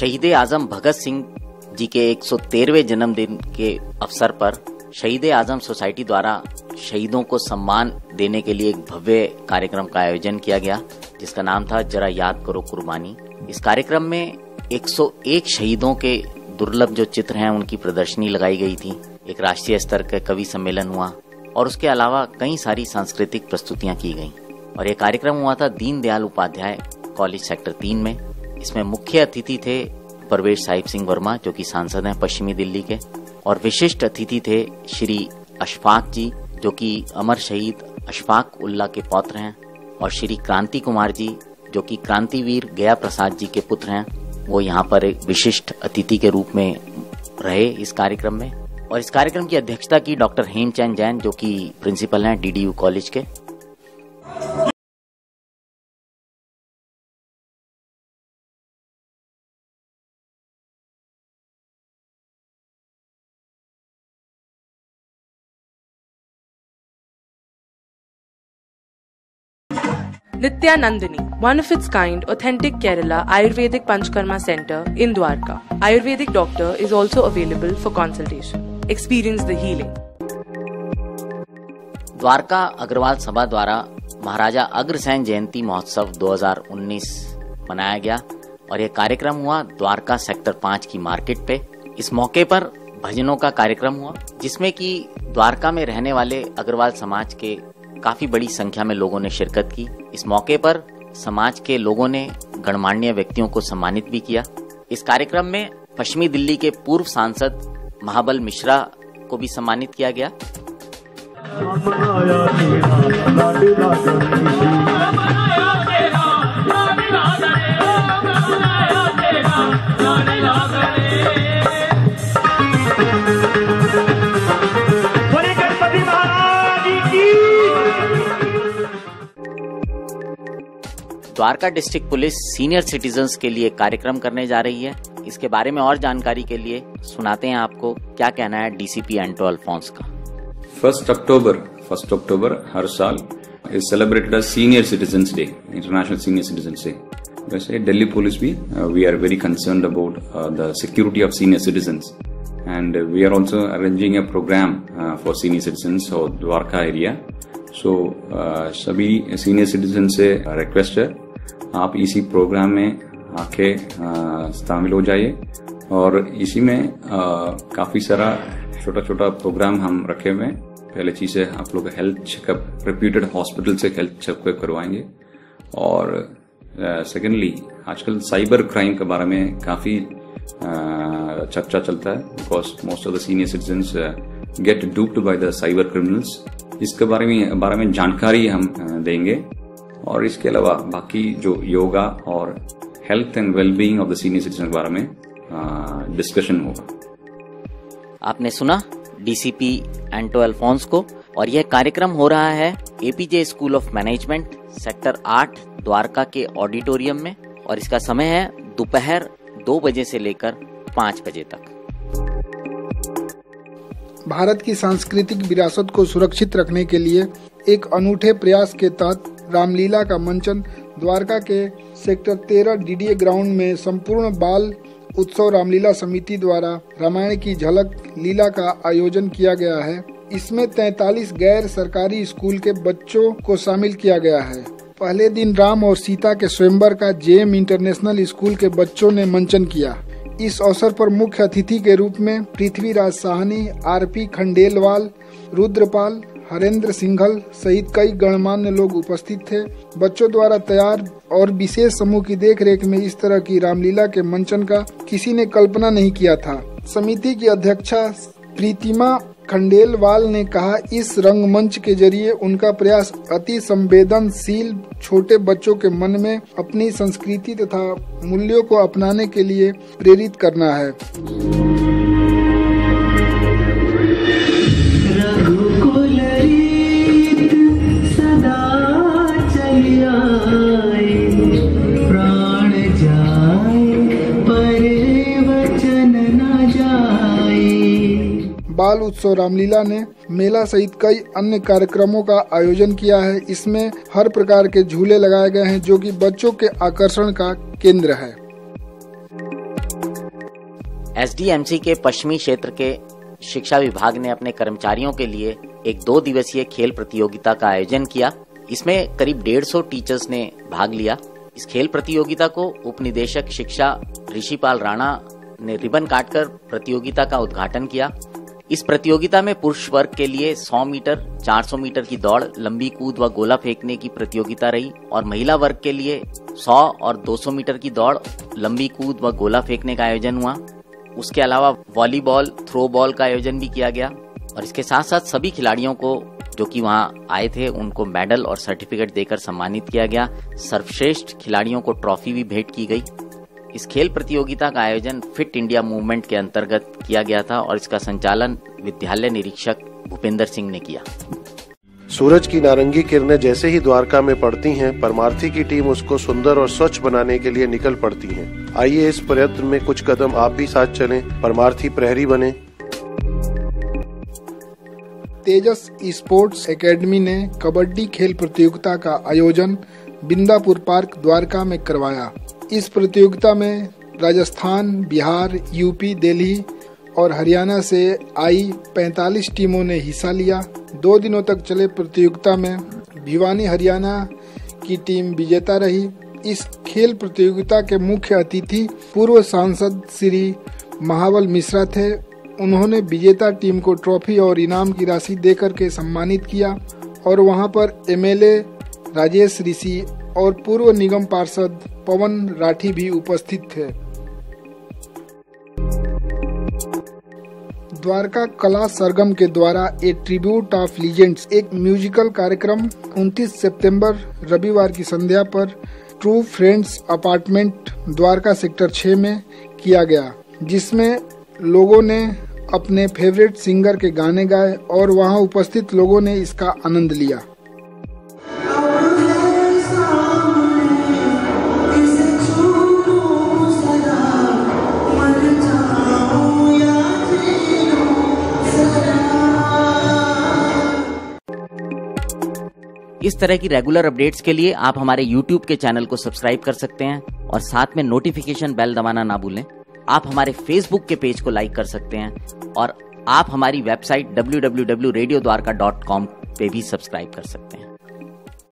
शहीद आज़म भगत सिंह जी के 113वें जन्मदिन के अवसर पर शहीद आज़म सोसाइटी द्वारा शहीदों को सम्मान देने के लिए एक भव्य कार्यक्रम का आयोजन किया गया, जिसका नाम था जरा याद करो कुर्बानी। इस कार्यक्रम में 101 शहीदों के दुर्लभ जो चित्र हैं, उनकी प्रदर्शनी लगाई गई थी। एक राष्ट्रीय स्तर का कवि सम्मेलन हुआ, और उसके अलावा कई सारी सांस्कृतिक प्रस्तुतियाँ की गईं। और ये कार्यक्रम हुआ था दीनदयाल उपाध्याय कॉलेज सेक्टर तीन में। इसमें मुख्य अतिथि थे परवेश साहिब सिंह वर्मा, जो कि सांसद हैं पश्चिमी दिल्ली के। और विशिष्ट अतिथि थे श्री अशफाक जी, जो कि अमर शहीद अशफाक उल्ला के पौत्र हैं। और श्री क्रांति कुमार जी, जो कि क्रांतिवीर गया प्रसाद जी के पुत्र हैं। वो यहाँ पर एक विशिष्ट अतिथि के रूप में रहे इस कार्यक्रम में। और इस कार्यक्रम की अध्यक्षता की डॉक्टर हेमचंद जैन, जो कि प्रिंसिपल हैं डीडीयू कॉलेज के। Nityanandini, one of its kind, authentic Kerala Ayurvedic Panchkarma Center in Dwarka. Ayurvedic doctor is also available for consultation. Experience the healing. Dwarka Agrawal सभा द्वारा महाराजा अग्रसेन जयंती महोत्सव 2019 मनाया गया और यह कार्यक्रम हुआ द्वारका सेक्टर पाँच की मार्केट पे इस मौके पर भजनों का कार्यक्रम हुआ जिसमें कि द्वारका में रहने वाले अग्रवाल समाज के काफ़ी बड़ी संख्या में लोगों ने शिरकत की इस मौके पर समाज के लोगों ने गणमान्य व्यक्तियों को सम्मानित भी किया इस कार्यक्रम में पश्चिमी दिल्ली के पूर्व सांसद महाबल मिश्रा को भी सम्मानित किया गया Dwarka district police senior citizens के लिए कार्यक्रम करने जा रही है। इसके बारे में और जानकारी के लिए सुनाते हैं आपको क्या कहना है डीसीपी एंटो अल्फोंस का। फ़र्स्ट अक्टूबर फ़र्स्ट अक्टूबर हर साल is celebrated senior citizens day international senior citizens day वैसे दिल्ली पुलिस भी we are very concern about the security of senior citizens and we are also arranging a programme for senior citizens और Dwarka area so सभी senior citizen से request है आप इसी programme में आके शामिल हो जाइए। और इसी में काफ़ी सारा छोटा छोटा प्रोग्राम हम रखे हुए हैं। पहले चीज़ है आप लोग हेल्थ चेकअप रेप्यूटेड हॉस्पिटल से हेल्थ चेकअप करवाएँगे। और सेकेंडली आजकल साइबर क्राइम के बारे में काफ़ी चर्चा चलता है। Because most of the senior citizens get duped by the cyber criminals इसके बारे में बारे में जानकारी हम देंगे। और इसके अलावा बाकी जो योगा और health and wellbeing of the senior citizen के बारे में डिस्कशन होगा। आपने सुना डीसीपी एंटो अल्फोंस को और यह कार्यक्रम हो रहा है APJ school of management sector आठ द्वारका के ऑडिटोरियम में और इसका समय है दोपहर दो बजे से लेकर पाँच बजे तक। भारत की सांस्कृतिक विरासत को सुरक्षित रखने के लिए एक अनूठे प्रयास के तहत रामलीला का मंचन द्वारका के सेक्टर तेरह डीडीए ग्राउंड में संपूर्ण बाल उत्सव रामलीला समिति द्वारा रामायण की झलक लीला का आयोजन किया गया है। इसमें 43 गैर सरकारी स्कूल के बच्चों को शामिल किया गया है। पहले दिन राम और सीता के स्वयंवर का जेएम इंटरनेशनल स्कूल के बच्चों ने मंचन किया। इस अवसर पर मुख्य अतिथि के रूप में पृथ्वीराज साहनी आरपी खंडेलवाल, रुद्रपाल हरेंद्र सिंघल सहित कई गणमान्य लोग उपस्थित थे। बच्चों द्वारा तैयार और विशेष समूह की देखरेख में इस तरह की रामलीला के मंचन का किसी ने कल्पना नहीं किया था। समिति की अध्यक्षा प्रीतिमा खंडेलवाल ने कहा, इस रंगमंच के ज़रिए उनका प्रयास अति संवेदनशील छोटे बच्चों के मन में अपनी संस्कृति तथा मूल्यों को अपनाने के लिए प्रेरित करना है। बाल उत्सव रामलीला ने मेला सहित कई अन्य कार्यक्रमों का आयोजन किया है। इसमें हर प्रकार के झूले लगाए गए हैं, जो कि बच्चों के आकर्षण का केंद्र है। एसडीएमसी के पश्चिमी क्षेत्र के शिक्षा विभाग ने अपने कर्मचारियों के लिए एक दो दिवसीय खेल प्रतियोगिता का आयोजन किया। इसमें करीब डेढ़ सौ टीचर्स ने भाग लिया। इस खेल प्रतियोगिता को उप निदेशक शिक्षा ऋषिपाल राणा ने रिबन काटकर प्रतियोगिता का उद्घाटन किया। इस प्रतियोगिता में पुरुष वर्ग के लिए 100 मीटर 400 मीटर की दौड़, लंबी कूद व गोला फेंकने की प्रतियोगिता रही और महिला वर्ग के लिए 100 और 200 मीटर की दौड़, लंबी कूद व गोला फेंकने का आयोजन हुआ। उसके अलावा वॉलीबॉल थ्रो बॉल का आयोजन भी किया गया और इसके साथ साथ सभी खिलाड़ियों को जो कि वहाँ आए थे, उनको मेडल और सर्टिफिकेट देकर सम्मानित किया गया। सर्वश्रेष्ठ खिलाड़ियों को ट्रॉफी भी भेंट की गई। इस खेल प्रतियोगिता का आयोजन फिट इंडिया मूवमेंट के अंतर्गत किया गया था और इसका संचालन विद्यालय निरीक्षक भूपेंद्र सिंह ने किया। सूरज की नारंगी किरणें जैसे ही द्वारका में पड़ती हैं परमार्थी की टीम उसको सुंदर और स्वच्छ बनाने के लिए निकल पड़ती है। आइए इस प्रयत्न में कुछ कदम आप भी साथ चलें परमार्थी प्रहरी बने। तेजस स्पोर्ट्स एकेडमी ने कबड्डी खेल प्रतियोगिता का आयोजन बिंदापुर पार्क द्वारका में करवाया। इस प्रतियोगिता में राजस्थान, बिहार, यूपी, दिल्ली और हरियाणा से आई 45 टीमों ने हिस्सा लिया। दो दिनों तक चले प्रतियोगिता में भिवानी हरियाणा की टीम विजेता रही। इस खेल प्रतियोगिता के मुख्य अतिथि पूर्व सांसद श्री महावल मिश्रा थे। उन्होंने विजेता टीम को ट्रॉफी और इनाम की राशि देकर के सम्मानित किया और वहाँ पर एमएलए राजेश ऋषि और पूर्व निगम पार्षद पवन राठी भी उपस्थित थे। द्वारका कला सरगम के द्वारा ए ट्रिब्यूट ऑफ़ लीजेंड्स, एक म्यूजिकल कार्यक्रम 29 सितंबर, रविवार की संध्या पर true friends apartment, Dwarka sector 6 में किया गया, जिसमें लोगों ने अपने फेवरेट सिंगर के गाने गाए और वहाँ उपस्थित लोगों ने इसका आनंद लिया। इस तरह की रेगुलर अपडेट्स के लिए आप हमारे यूट्यूब के चैनल को सब्सक्राइब कर सकते हैं और साथ में नोटिफिकेशन बेल दबाना ना भूलें। आप हमारे फेसबुक के पेज को लाइक कर सकते हैं और आप हमारी वेबसाइट डब्ल्यू पे भी सब्सक्राइब कर सकते हैं।